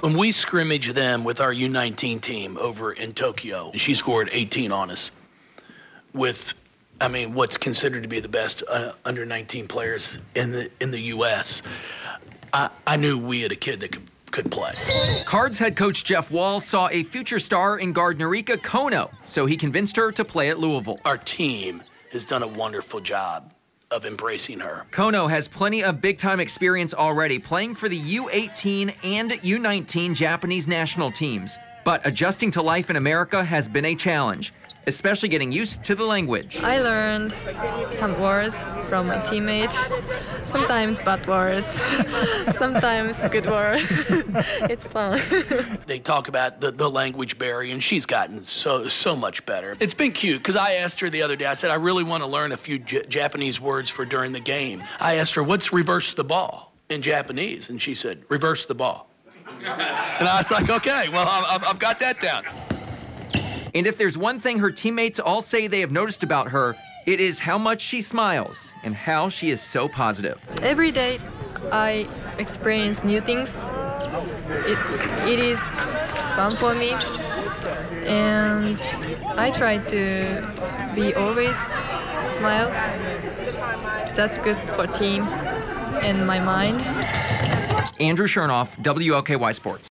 When we scrimmage them with our U19 team over in Tokyo, she scored 18 on us with, I mean, what's considered to be the best uh, under 19 players in the in the U.S. I, I knew we had a kid that could could play. Cards head coach Jeff Walz saw a future star in guard Norika Konno, so he convinced her to play at Louisville. Our team has done a wonderful job of embracing her. Konno has plenty of big time experience already playing for the U18 and U19 Japanese national teams. But adjusting to life in America has been a challenge, especially getting used to the language. I learned some words from my teammates, sometimes bad words, sometimes good words. it's fun. they talk about the, the language barrier, and she's gotten so so much better. It's been cute because I asked her the other day. I said I really want to learn a few J- Japanese words for during the game. I asked her what's reverse the ball in Japanese, and she said reverse the ball. and I was like, okay, well I've, I've got that down. And if there's one thing her teammates all say they have noticed about her, it is how much she smiles and how she is so positive. Every day I experience new things. It's, it is fun for me. And I try to be always smile. That's good for team and my mind. Andrew Chernoff, WLKY Sports.